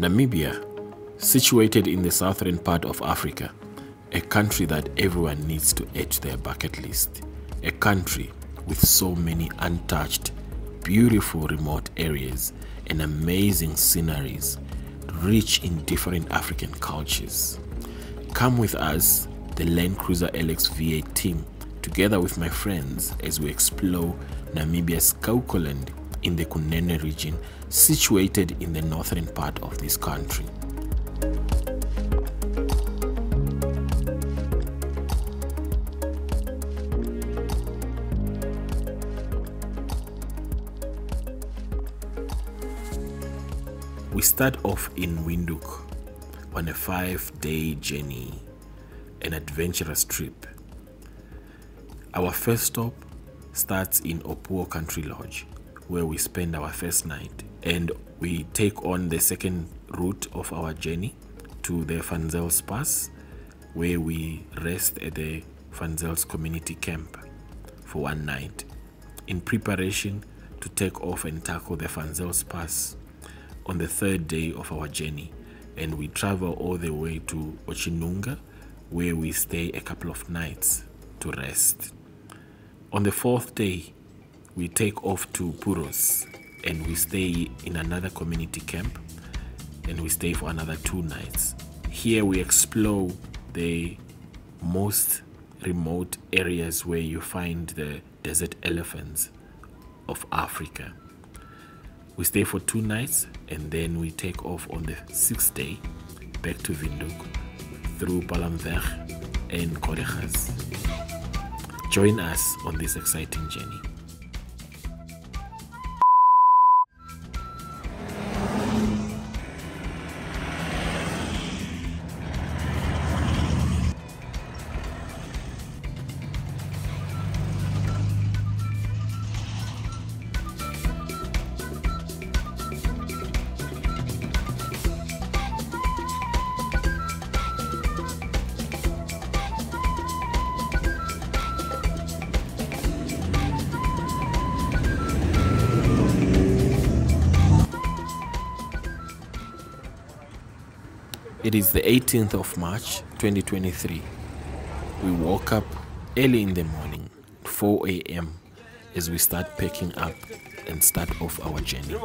Namibia, situated in the southern part of Africa, a country that everyone needs to add to their bucket list, a country with so many untouched, beautiful remote areas and amazing sceneries, rich in different African cultures. Come with us, the Land Cruiser LX V8 team, together with my friends as we explore Namibia's Kaokoland in the Kunene region, situated in the northern part of this country. We start off in Windhoek on a five day journey, an adventurous trip. Our first stop starts in Opuwo Country Lodge, where we spend our first night, and we take on the second route of our journey to the Van Zyl's Pass, where we rest at the Van Zyl's Community Camp for one night. In preparation to take off and tackle the Van Zyl's Pass on the third day of our journey. And we travel all the way to Otjinungwa where we stay a couple of nights to rest. On the fourth day, we take off to Puros and we stay in another community camp and we stay for another two nights. Here we explore the most remote areas where you find the desert elephants of Africa. We stay for two nights and then we take off on the sixth day back to Windhoek through Palmwag and Khorixas. Join us on this exciting journey. It is the 18th of March 2023. We woke up early in the morning, 4 a.m., as we start packing up and start off our journey.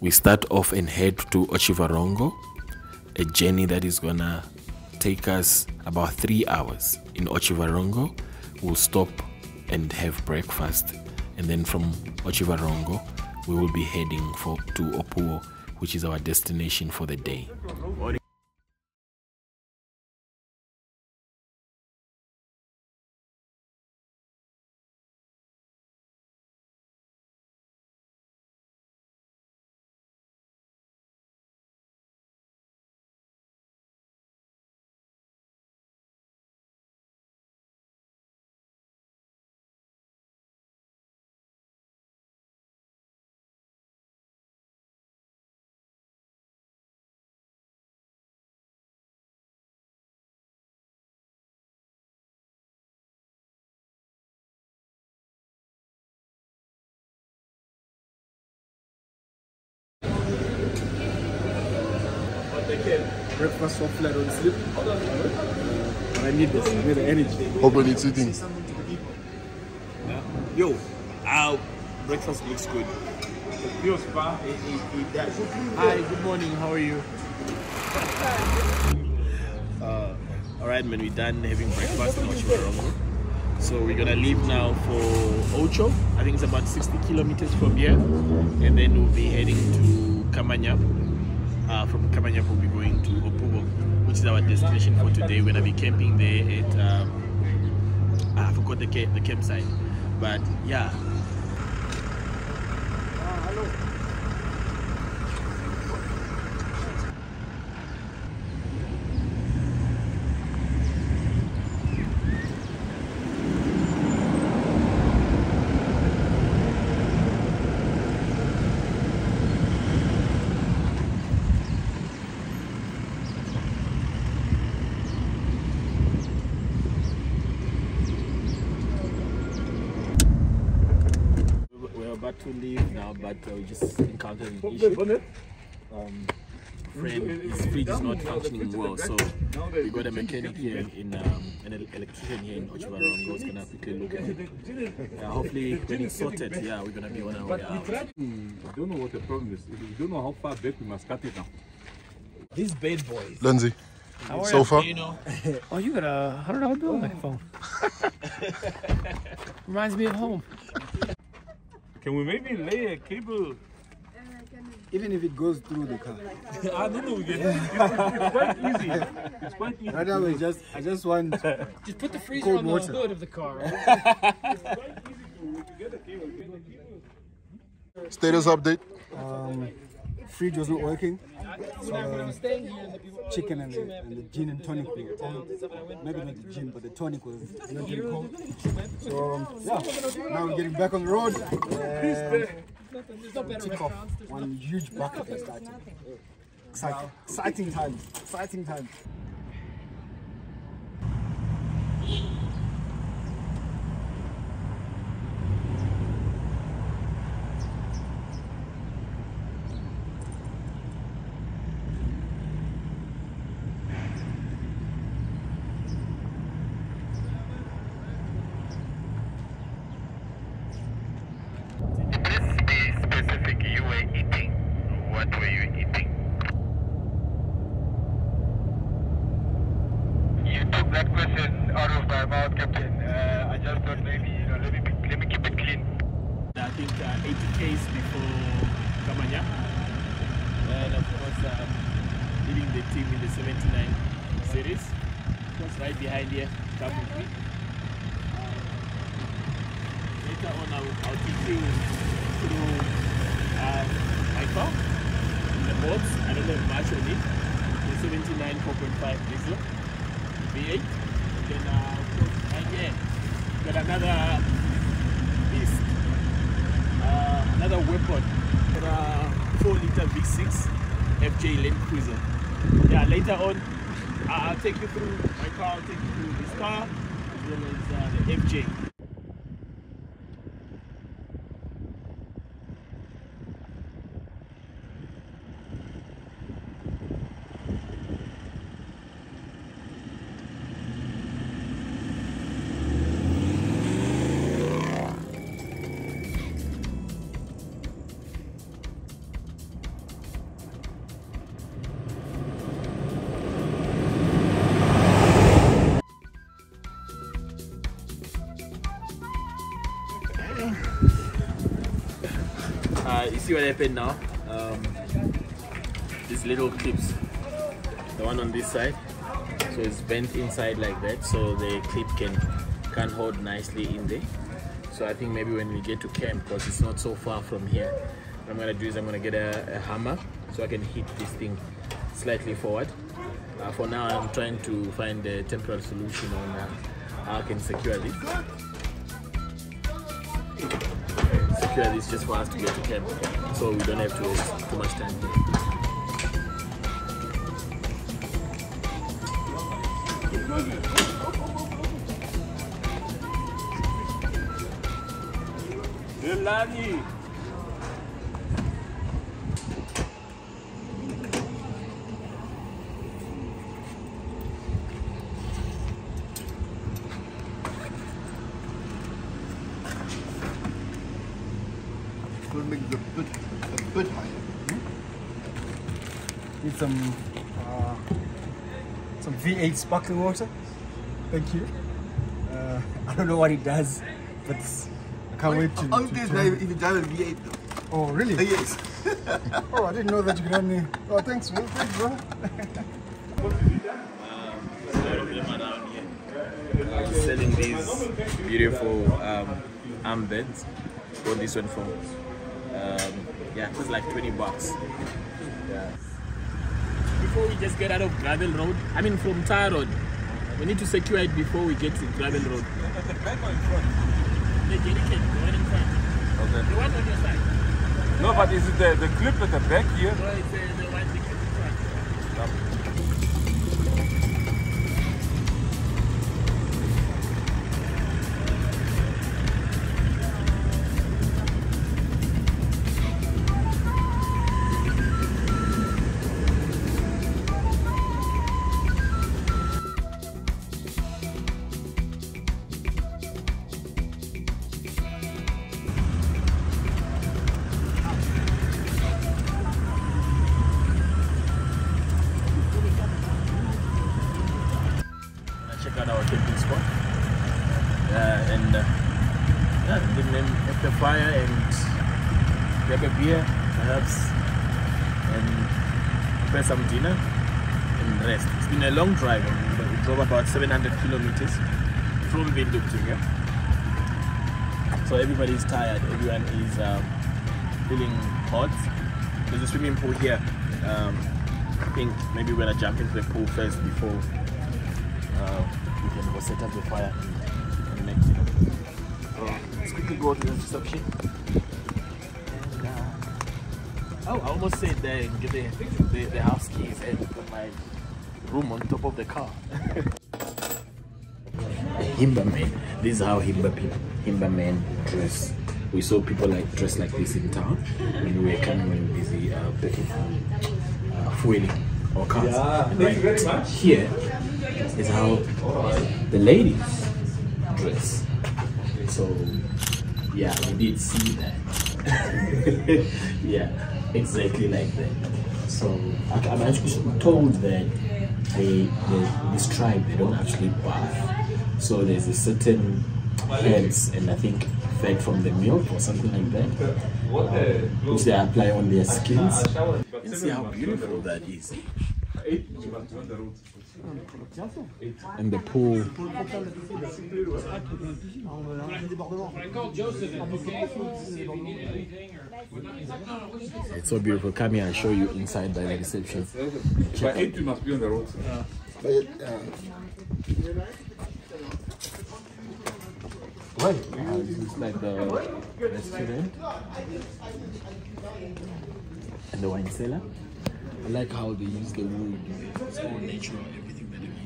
We start off and head to Otjiwarongo, a journey that is gonna take us about three hours. In Otjiwarongo, we'll stop and have breakfast, and then from Otjiwarongo, we will be heading for to Opuwo, which is our destination for the day. Breakfast so flat on sleep. But I need this. I need the energy. Open it's eating. Yo, our breakfast looks good. Hi, good morning. How are you? Uh, all right, man. We're done having breakfast in Otjiwarongo. So we're gonna leave now for Outjo. I think it's about 60 kilometers from here, and then we'll be heading to Kamanjab. Uh, from Kamanjab, we'll be going to Opuwo, which is our destination for today. We're gonna be camping there at um, I forgot the the campsite, but yeah. Leave but uh, we just encountered an issue. Um, friend, his fridge is not functioning well, so we got a mechanic here in um, an electrician here in Otjiwarongo who's gonna quickly look at it. Uh, hopefully, when it's sorted, yeah, we're gonna be on our way out. I don't know what the problem is. We don't know how far back we must cut it now. These bad boys. Lindsay, so far, You know, Oh, you got a hundred dollar bill on my phone. Reminds me of home. Can we maybe lay a cable? Even if it goes through the car. I don't know. We can, it's, it's quite easy. It's quite easy. Right now, we just, I just want Just put the freezer Cold on the water. hood of the car. status update. um, fridge was not working. So um, Staying here and the people. chicken and the, and the gin and tonic were. Maybe not the gin, but the tonic was not really cold. So um, yeah, now we're getting back on the road. And There's no better tick off one huge bucket is starting. Exciting, exciting times, exciting times. Please be specific. You were eating. What were you eating? You took that question out of my mouth, Captain. Uh, I just thought maybe, you know, let me, be- let me keep it clean. I think uh, 80 Ks before Kamanya. And of course, um, leading the team in the 79 series. Of course, right behind here, Kabu Quick. Later on, I'll, I'll take you through um, my car in the box. I don't have much on it. The 79 4.5 diesel V8. And then, uh, of course, right here, got another beast uh, another weapon for a 4 liter V6 FJ Land Cruiser. Yeah, later on, I'll take you through my car, I'll take you through this car as well as uh, the FJ. Happened now? Um, these little clips, the one on this side, so it's bent inside like that, so the clip can can hold nicely in there. So I think maybe when we get to camp, because it's not so far from here, what I'm gonna do is I'm gonna get a, a hammer so I can hit this thing slightly forward. Uh, for now, I'm trying to find a temporary solution on uh, how I can secure this. This just for us to get to camp so we don't have to waste too much time here. Delani. Gonna make it a bit, a bit higher. Need some uh, some V8 sparkling water. Thank you. Uh, I don't know what it does, but I can't wait to. Oh, to this try. now if you drive a V8 though. Oh, really? Uh, yes. Oh, I didn't know that you could only. Oh, thanks, Will. Thanks, bro. a lot of them around here selling these beautiful um, armbands. Got this one from um, yeah, it was like 20 bucks. Yeah. Before we just get out of gravel road, I mean from tar road, we need to secure it before we get to gravel road. The jerry can, the one in front. Okay. The one on your side. No, but is it the, the clip at the back here? No, uh, long drive. but We drove about 700 kilometers from Windhoek to here. So everybody is tired. Everyone is um, feeling hot. There's a swimming pool here. Um, I think maybe we're gonna jump into the pool first before uh, we can go set up the fire and connect it. Let's quickly go to the reception. And, uh, oh, I almost said there and get the, the, the house keys and my room on top of the car. Himba men. This is how Himba people, Himba men dress. We saw people like dress like this in town when we were coming when busy uh, putting um, uh, fueling or cars. And right Here is how the ladies dress. So yeah, we did see that. yeah, exactly like that. So I- I'm actually told that they, they this tribe they don't actually bath. So there's a certain herbs and I think fed from the milk or something like that, uh, which they apply on their skins. And see how beautiful that is. And the pool. It's so beautiful. Come here and show you inside by the reception. By 8 you must be on the road. But, uh, Uh, this is like the restaurant and the wine cellar. I like how they use the wood. It's all natural,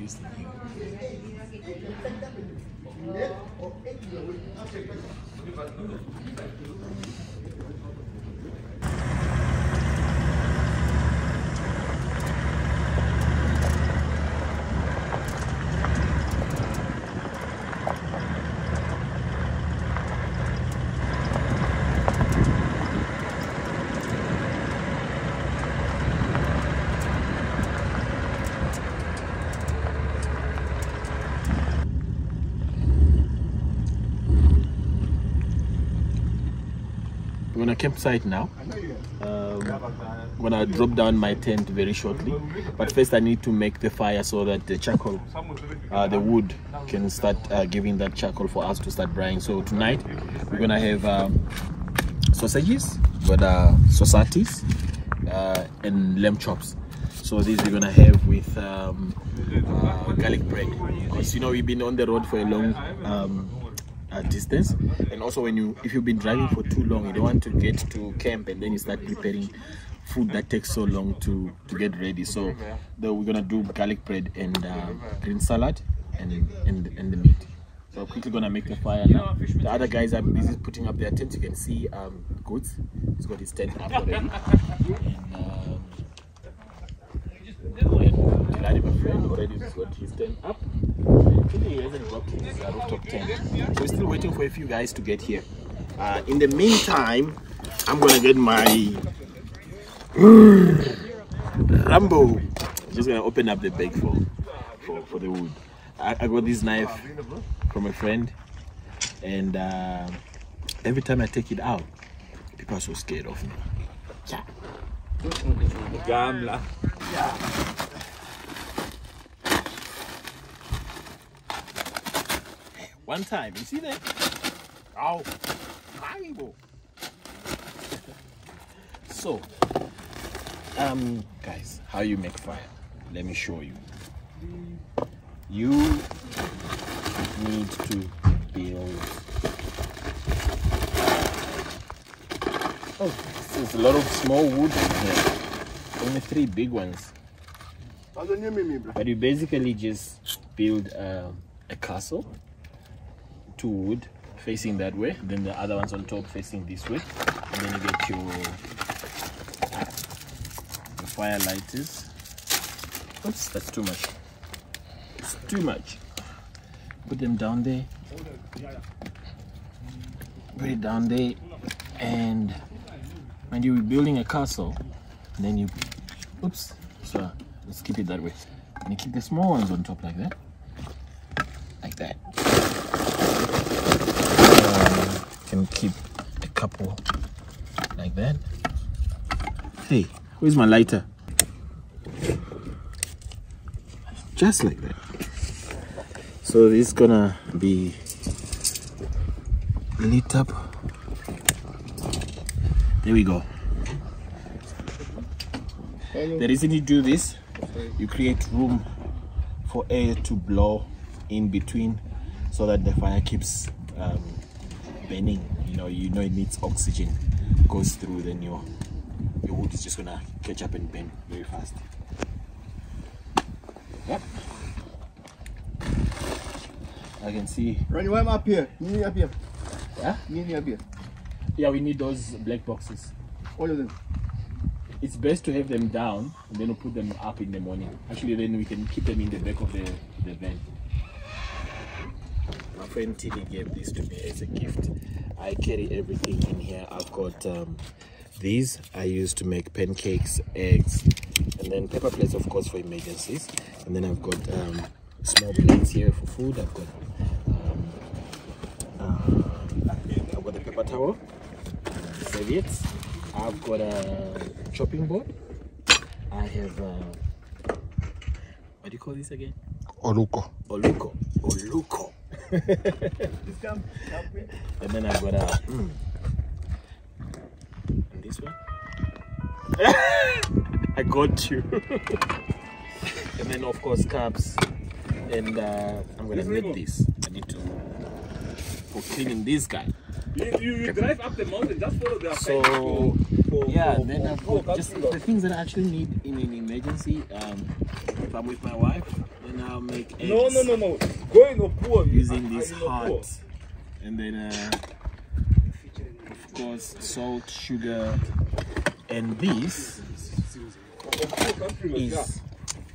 here. A campsite now. Um, I'm gonna drop down my tent very shortly, but first I need to make the fire so that the charcoal, uh, the wood, can start uh, giving that charcoal for us to start drying. So tonight we're gonna have um, sausages, but uh, sausages, uh, and lamb chops. So these we're gonna have with um, uh, garlic bread because you know we've been on the road for a long um, distance. And also when you if you've been driving for too long you don't want to get to camp and then you start preparing food that takes so long to to get ready. So the, we're gonna do garlic bread and uh, green salad and, and and the meat. So I'm quickly gonna make the fire now. The other guys are busy putting up their tent you can see um goods. He's got his tent up already. And um, and already got his tent up. Actually, he hasn't dropped his uh, rooftop tent. So we're still waiting for a few guys to get here. Uh, in the meantime, I'm gonna get my Rambo. Just gonna open up the bag for for, for the wood. I, I got this knife from a friend, and uh, every time I take it out, people are so scared of me. Yeah. One time, you see that? Oh, horrible. so, um, guys, how you make fire? Let me show you. You need to build. Oh, there's a lot of small wood in here. Only three big ones. But you basically just build uh, a castle, two wood facing that way, then the other ones on top facing this way, and then you get your, your fire lighters. Oops, that's too much. It's too much. Put them down there. Put it down there, and when you're building a castle, then you, oops, so let's keep it that way. And you keep the small ones on top like that, like that. Can keep a couple like that. Hey, where's my lighter? Just like that. So this is gonna be lit up. There we go. The reason you do this, you create room for air to blow in between so that the fire keeps um, burning. You know, you know it needs oxygen goes through, then your your wood is just gonna catch up and burn very fast. Yep. I can see. Ronnie, why am I up here? You need me up here. Yeah? You need me up here. Yeah, we need those black boxes. All of them. It's best to have them down and then we'll put them up in the morning. Actually, then we can keep them in the back of the, the van. Friend Tilly gave this to me as a gift. I carry everything in here. I've got um, these I use to make pancakes, eggs, and then paper plates, of course, for emergencies. And then I've got um, small plates here for food. I've got um, uh, I've got the paper towel, serviettes. I've got a chopping board. I have uh, what do you call this again? Oluko. Oluko. Oluko. And then I've got a mm. and this one. I got you. and then of course cups. And uh, I'm gonna need this. I need to for cleaning this guy. You, you, you drive up the mountain, just follow the So yeah, for- then for- I've for got just camping the things that I actually need in an emergency. Um, if I'm with my wife, then I'll make eggs No, no, no, no. Going poor. using this heart, and then uh, of course salt, sugar, and this Of poor country like that. is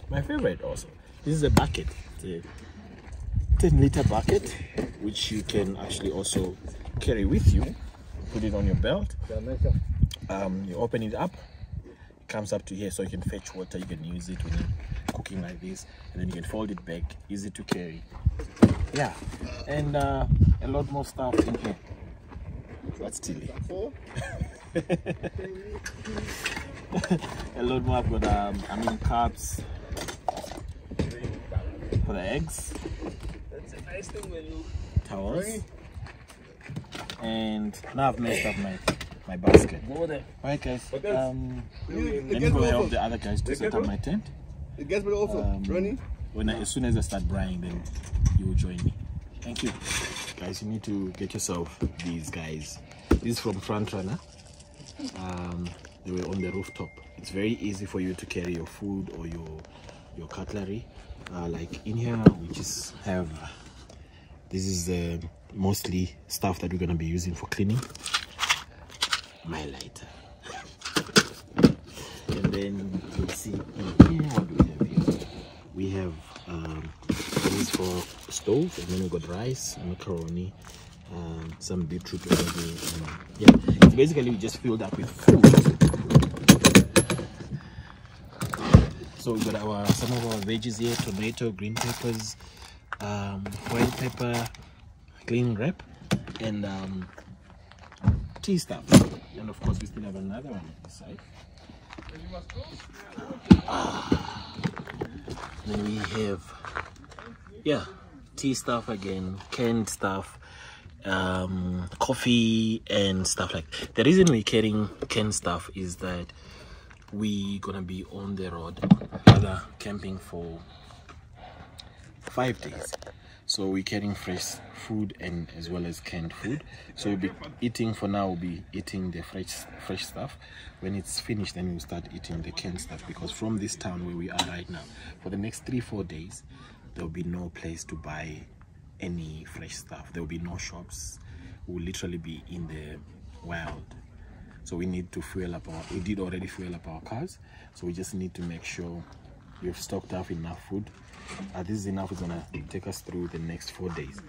my favorite also. This is a bucket, it's a 10 liter bucket, which you can actually also carry with you. Put it on your belt. Um, you open it up, it comes up to here, so you can fetch water. You can use it when you're cooking like this, and then you can fold it back. Easy to carry. Yeah, and uh, a lot more stuff in here. That's Tilly. a lot more. I've got um, I mean cups for the eggs. That's a nice thing when you. towels. And now I've messed up my my basket. Go there. Alright guys, But that's- um, let me go help also. the other guys to set up my tent. The gas bill also. Um, Ronnie. When I, as soon as I start buying, then you will join me. Thank you, guys. You need to get yourself these guys. This is from Frontrunner. Um, they were on the rooftop. It's very easy for you to carry your food or your your cutlery. Uh, like in here, we just have this is the mostly stuff that we're gonna be using for cleaning. My lighter. and then let's see here what do we have here we have um this for stove and then we got rice macaroni um, some beetroot already and yeah it's basically just filled up with food so we got our some of our veggies here tomato green peppers um white pepper clean wrap and um tea stuff and of course we still have another one on the side then we have yeah tea stuff again canned stuff um coffee and stuff like that. the reason we're carrying canned stuff is that we gonna be on the road camping for five days so we're carrying fresh food and as well as canned food. So we'll be eating for now we'll be eating the fresh fresh stuff. When it's finished then we'll start eating the canned stuff because from this town where we are right now for the next three four days there'll be no place to buy any fresh stuff. There'll be no shops. We'll literally be in the wild. So we need to fuel up our we did already fuel up our cars. So we just need to make sure we've stocked up enough food uh, this is enough it's gonna take us through the next four days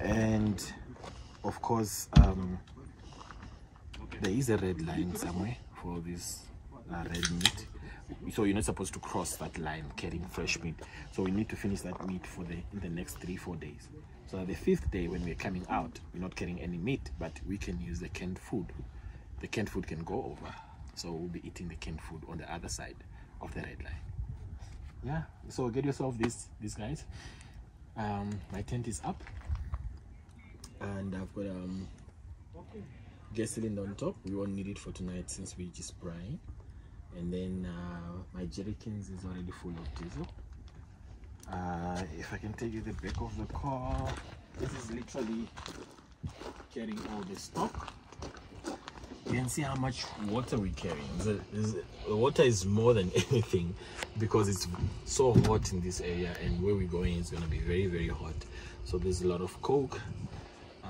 and of course um there is a red line somewhere for this uh, red meat so you're not supposed to cross that line carrying fresh meat. So we need to finish that meat for the in the next three four days. So the fifth day when we're coming out, we're not carrying any meat, but we can use the canned food. The canned food can go over. So we'll be eating the canned food on the other side of the red line. Yeah. So get yourself these these guys. Um, my tent is up, and I've got um gas cylinder on top. We won't need it for tonight since we're just frying. And then uh, my jerrycans is already full of diesel. Uh, if I can take you the back of the car, this is literally carrying all the stock. You can see how much water we're carrying. The, the water is more than anything because it's so hot in this area and where we're going is going to be very very hot. So there's a lot of coke, uh,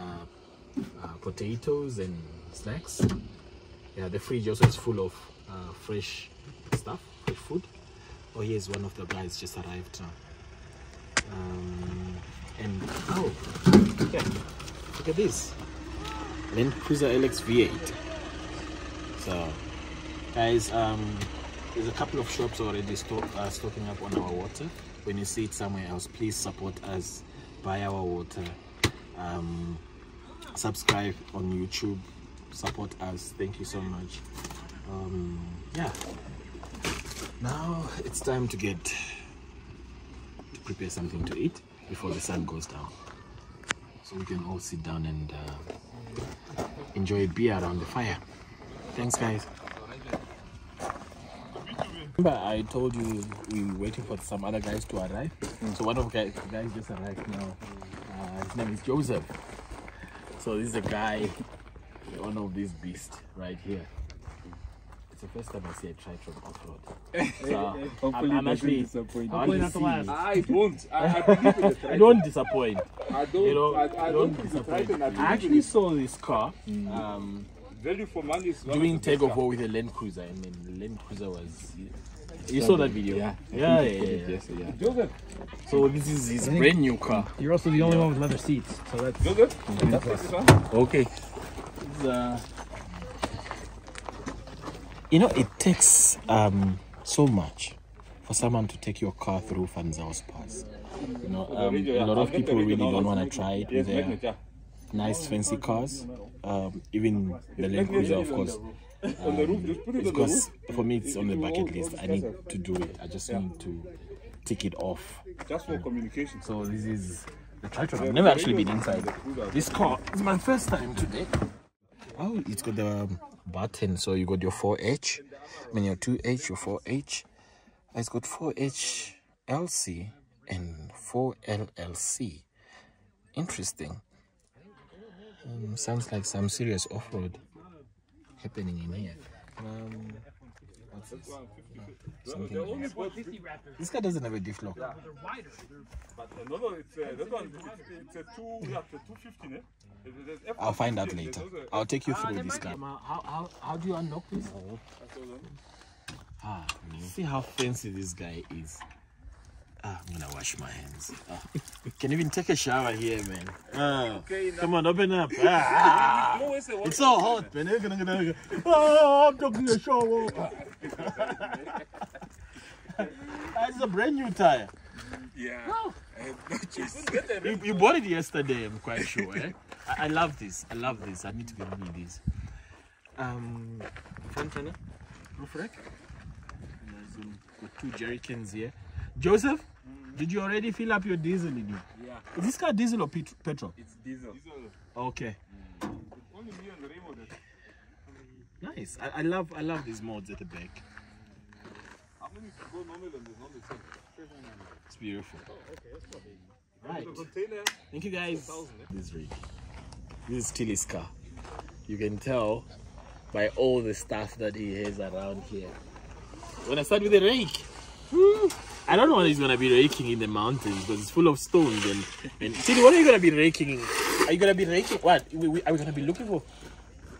uh, potatoes and snacks. Yeah, the fridge also is full of uh, fresh stuff, fresh food. Oh, here's one of the guys just arrived now. Um, and oh, yeah, look at this Land Cruiser LX V8. So, guys, um, there's a couple of shops already stock, uh, stocking up on our water. When you see it somewhere else, please support us, buy our water. Um, subscribe on youtube. Support us. Thank you so much. Um yeah. Now it's time to get to prepare something to eat before the sun goes down. So we can all sit down and uh, enjoy beer around the fire thanks guys Remember I told you we were waiting for some other guys to arrive. So one of the guys, guys just arrived now. Uh, his name is Joseph. So this is a guy, one of these beasts right here. It's the first time I see a Triton off-road. So I'm, I'm actually, I want to see. I don't. I, I believe in the I don't disappoint. I don't. You know, I, I don't don't disappoint. I I actually saw this car um, Value for money is doing of the takeover with a Land Cruiser, I mean, the Land Cruiser was. You saw that video? Yeah, yeah, yeah. yeah. Joseph, So this is his brand new car. You're also the only one with leather seats, so that's Joseph, that's this one. Okay. It's, uh, you know, it takes um, so much for someone to take your car through Van Zyl's Pass. You know, um, a lot of people really don't want to try it with their magnet, yeah. Nice fancy cars. Um, even the Land Cruiser, of course. On the roof, just put it on the Because for me, it's on the bucket list. I need to do it. I just need to take it off. Just for communication. So this is the Triton. I've never actually been inside. This car is my first time today. Oh, it's got the um, button. So you got your 4H, I mean your 2H, your 4H. It's got 4H LC and 4LLC. Interesting. Um, sounds like some serious off-road happening in here. Um, what's this? Oh, something else. This car doesn't have a diff lock. But uh, no, no, it's uh, that one. It's, it's a two, yeah, it's a two fifteen. Eh? It- it- it's I'll find out later. I'll take you through this car. How, how, how do you unlock this? Ah, see how fancy this guy is. Ah, I'm gonna wash my hands. Ah, can even take a shower here, man. Ah, come on, open up. Ah, No, it's so hot, man. Oh, I'm taking a shower. It's a brand new tire. Yeah. You, you bought it yesterday, I'm quite sure. Eh? I, I love this. I love this. I need to rid of this. Um, front runner, roof rack. Um, got two jerry cans here. Joseph, did you already fill up your diesel in it? Yeah. Is this car diesel or pet- petrol? It's diesel. diesel. Okay. Mm. Only me and the Nice. I, I love I love these mods at the back. How many to go normal and there's only six? It's beautiful. Oh, right. The container. Thank you guys. Eh? This rig. This is Tilly's car. You can tell by all the stuff that he has around here. When I start with the rake. Whew, I don't know what he's gonna be raking in the mountains because it's full of stones and and what are you gonna be raking? Are you gonna be raking what? We, we, are we gonna be looking for?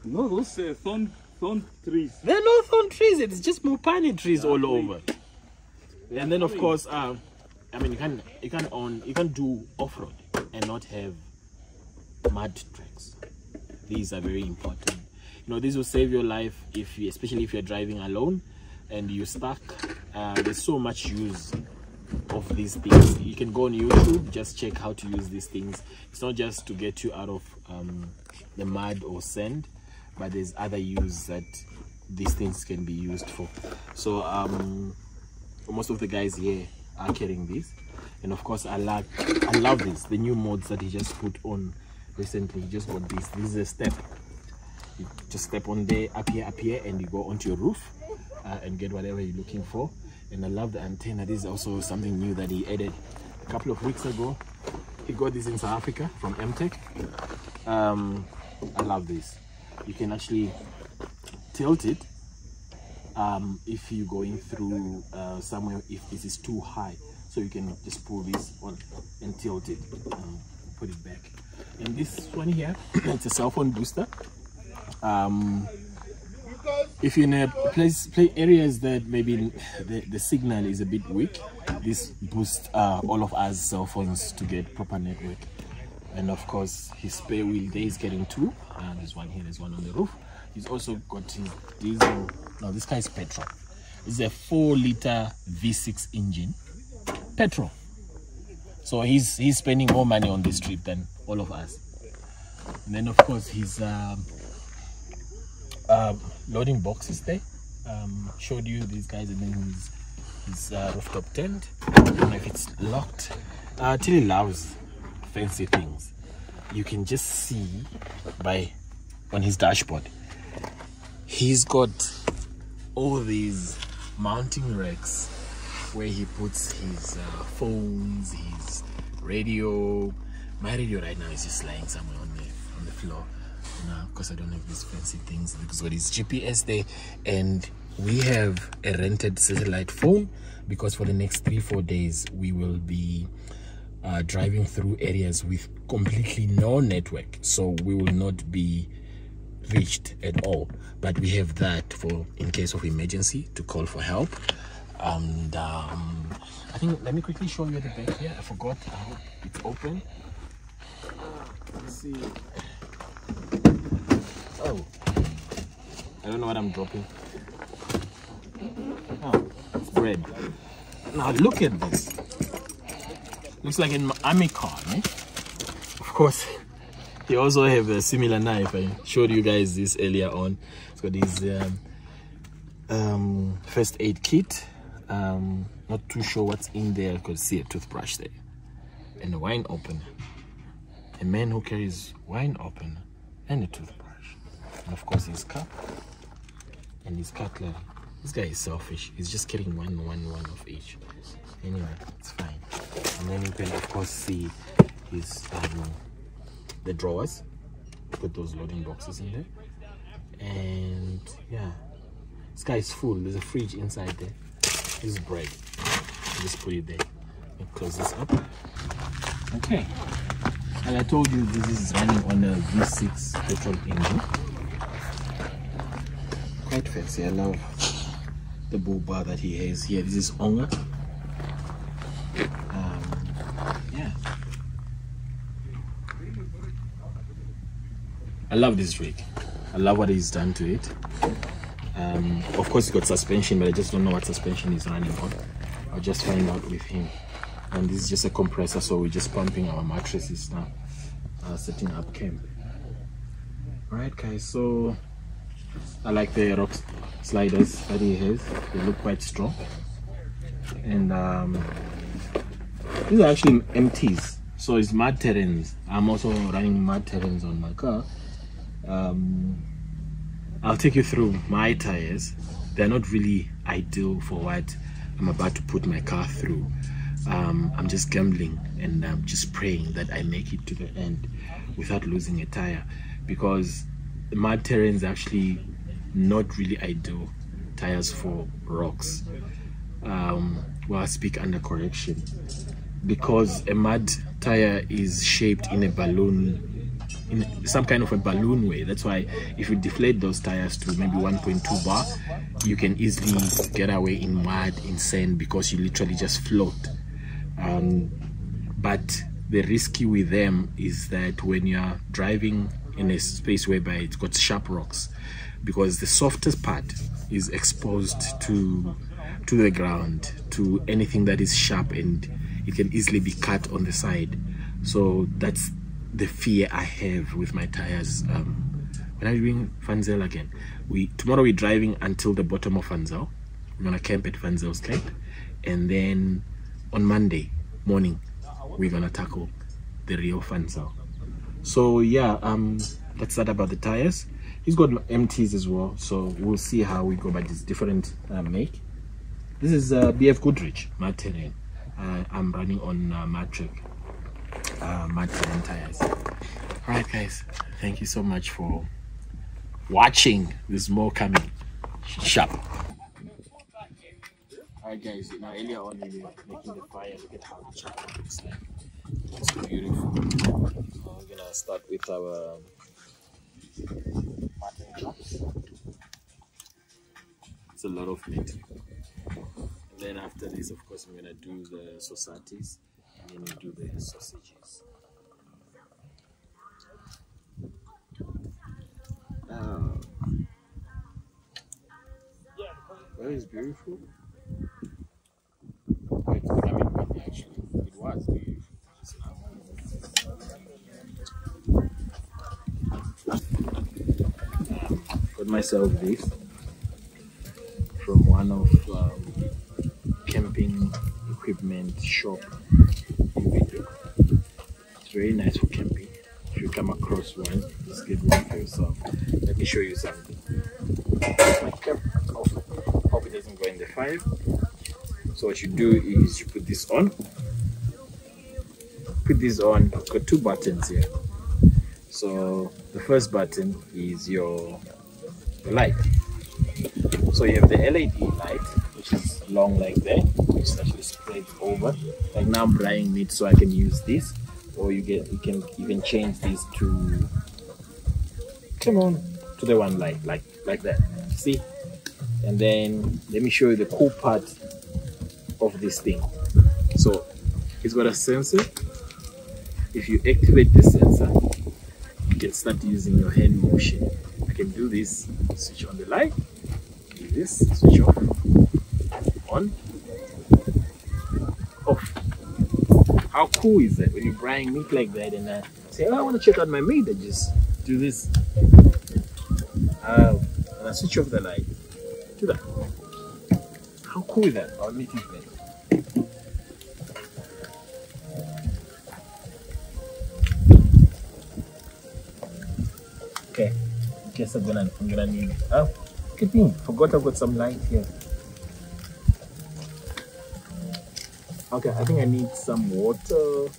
No, those uh, thorn, thorn trees. There are no thorn trees. It's just mopane trees all over. And then of course, um, I mean, you can you can own you can do off road and not have mud tracks. These are very important. You know, this will save your life if, you, especially if you're driving alone. And you're stuck uh, there's so much use of these things. You can go on youtube just check how to use these things. It's not just to get you out of um, the mud or sand but there's other use that these things can be used for. So um most of the guys here are carrying these. And of course i like i love this. The new mods that he just put on recently he just got this. This is a step. You just step on there up here up here and you go onto your roof uh, and get whatever you're looking for. And i love the antenna. This is also something new that he added a couple of weeks ago. He got this in south africa from mtech um i love this. You can actually tilt it um, if you're going through uh, somewhere if this is too high. So you can just pull this on and tilt it um, put it back. And this one here it's a cell phone booster. Um, if you're in a place play areas that maybe the, the signal is a bit weak this boosts uh, all of us cell phones to get proper network. And of course his spare wheel there is getting two uh, there's one here there's one on the roof. He's also got his diesel no this guy is petrol. It's a four liter v6 engine petrol. So he's he's spending more money on this trip than all of us. And then of course his um, uh, loading boxes there. Um, showed you these guys and then his, his uh, rooftop tent. I don't know if it's locked. Uh, Tilly loves fancy things. You can just see by on his dashboard he's got all these mounting racks where he puts his uh, phones his radio. My radio right now is just lying somewhere on the on the floor now because i don't have these fancy things because what is gps there. And we have a rented satellite phone because for the next three four days we will be uh, driving through areas with completely no network. So we will not be reached at all. But we have that for in case of emergency to call for help. And um, i think let me quickly show you the back here. I forgot it's open. Let's see oh. I don't know what i'm dropping. Oh bread. Now look at this. Looks like an army car eh? of course he also have a similar knife. I showed you guys this earlier on. It's got his um, um, first aid kit. Um, not too sure what's in there. I could see a toothbrush there. And a wine opener. A man who carries wine opener and a toothbrush and of course his cup and his cutlery this guy is selfish. He's just carrying one one one of each. Anyway it's fine. And then you can of course see his um, the drawers. Put those loading boxes in there. And yeah. This guy is full. There's a fridge inside there. This is bread. Just put it there. And close this up. Okay. And i told you this is running on a v6 petrol engine quite fancy i love the bar that he has here this is onga um, yeah I love this rig. I love what he's done to it. Um, of course, it's got suspension, but I just don't know what suspension he's running on. I'll just find out with him. And this is just a compressor, so we're just pumping our mattresses now, uh, setting up camp. Alright, guys, so I like the rock sliders that he has. They look quite strong. And um, these are actually MTs. So it's mud terrains. I'm also running mud terrains on my car um, I'll take you through my tires. They're not really ideal for what I'm about to put my car through. Um, I'm just gambling and I'm just praying that I make it to the end without losing a tire because the mud terrain is actually not really ideal tires for rocks. Um, well, I speak under correction because a mud tire is shaped in a balloon in some kind of a balloon way. That's why if you deflate those tires to maybe 1.2 bar, you can easily get away in mud, in sand, because you literally just float. Um, but the risky with them is that when you're driving in a space whereby it's got sharp rocks, because the softest part is exposed to to the ground to anything that is sharp and it can easily be cut on the side. So that's the fear i have with my tires. Um, when i'm doing Van Zyl again? We tomorrow we're driving until the bottom of Van Zyl we're gonna camp at Van Zyl's camp. And then on monday morning we're gonna tackle the real Van Zyl so yeah um that's that about the tires. He's got MTs as well so we'll see how we go but it's different uh, make. This is uh, BF Goodrich mud terrain uh, I'm running on uh, Matric uh, mud terrain tires. All right guys thank you so much for watching. There's more coming. Sharp all right guys know earlier on we were making the fire look at how the chocolate looks like it's beautiful we're gonna start with our um, mutton chops. It's a lot of meat. And then after this, of course, I'm gonna do the sausages and then we do the sausages. Oh. That is beautiful. Wait, I mean, actually, it was beautiful. Just now. got myself this from one of um, camping equipment shop in Windhoek. It's very nice for camping. If you come across one, just get one for yourself. Let me show you something. My cap. Hope it doesn't go in the fire. So what you do is you put this on. Put this on. I've got two buttons here. So the first button is your light. So you have the LED light, which is long like that, which is actually spread over. Like now I'm drying meat, so I can use this, or you get you can even change this to come on to the one light, like like that. See, and then let me show you the cool part of this thing. So it's got a sensor. If you activate the sensor, you can start using your hand motion. I can do this, switch on the light, do this, switch off, on, off. How cool is that when you're frying meat like that and uh, say, oh, I want to check out my meat, I just do this. Uh, and I switch off the light. Do that. How cool is that? Our meat is there. Guess I'm gonna I'm gonna need oh at me. Forgot I've got some light here. Okay, I think I need some water